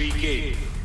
begin.